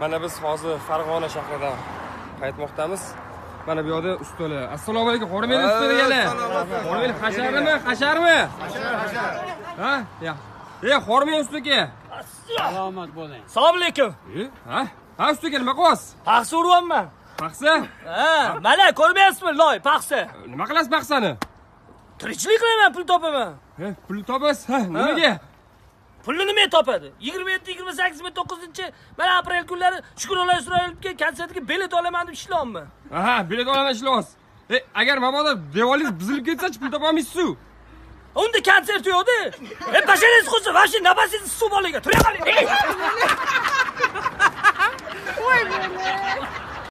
mana biz hozir farg'ona shahridan qaytmoqdamiz mana bu yoqda ustalar assalomu alaykum xormeli ustalar xormeli hasharmi hasharmi? Hashar hashar. Ha? Ya. E xormeli usta aka salomat bo'ling. Assalomu alaykum. Ha? Ha usta aka nima qilyapsiz Paxsa uryapman. paxsa? Ha, mana ko'rmayapsizmi, loy, paxsa. nima qilasiz paxsani? Tirikchilik qilaman, pul topaman. pul topasiz? Ha. nimaga Pulni nima topadi? 27, 28, 29 mana aprel kunlari Shukrullo Isroilovga konsertga bilet olaman deb ishlayapman. aha bilet olaman ishlayapsiz e agar mabodo devoringiz buzilib ketsachi pul topolmaysiz-ku Unda konsert yo'qdi. E, basharangiz qursin, vashi nafasingiz suv bolaga. Tura qoling.